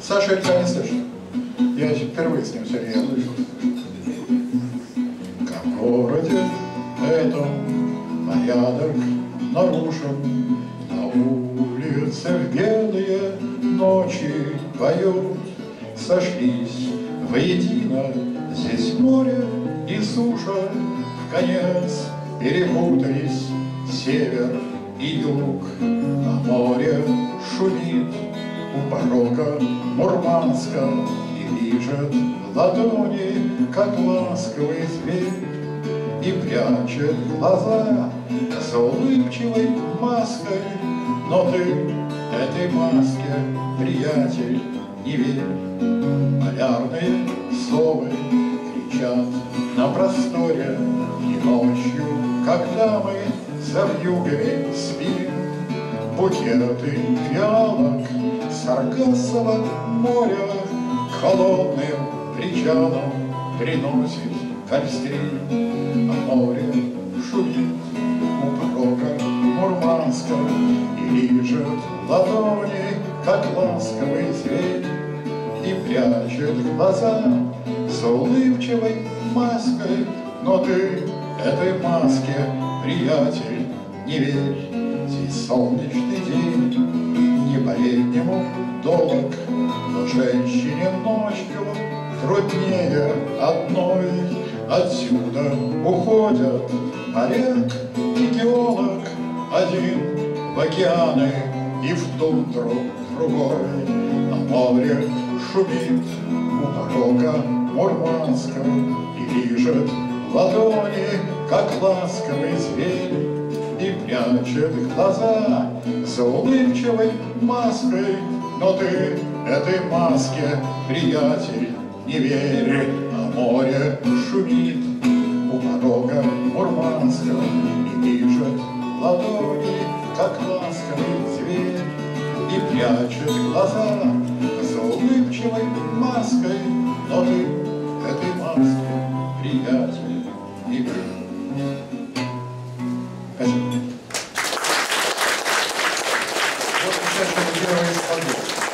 Саша Ильца не слышит. Я впервые с ним сегодня слышал. Как в городе этом порядок нарушен, На улицах белые ночи поют, Сошлись воедино здесь море и суша, В конец перепутались север и юг, А море шумит у порога Мурманска И лижет ладони, как ласковый зверь, И прячет глаза за улыбчивой маской, Но ты этой маске, приятель, не верь. Полярные совы кричат на просторе, И ночью, когда мы за вьюгами Букеты фиалок Саргассово моря Холодным причалом приносит кальстрин, А море шумит у порога Мурманска И лижет ладони, как ласковый зверь, И прячет глаза за улыбчивой маской, Но ты этой маске, приятель, не верь. Здесь солнечный день, не по-летнему долг, Но женщине ночью труднее одной. Отсюда уходят моряк и геолог, Один в океаны и в тундру другой. А море шумит у порога Мурманска И лижет ладони, как ласковый зверь прячет глаза за улыбчивой маской. Но ты этой маске, приятель, не верь, а море шумит у порога Мурманска и лижет ладони, как ласковый зверь, и прячет глаза за улыбчивой маской. Но ты этой маске, приятель, не верь. Спасибо. Thank you.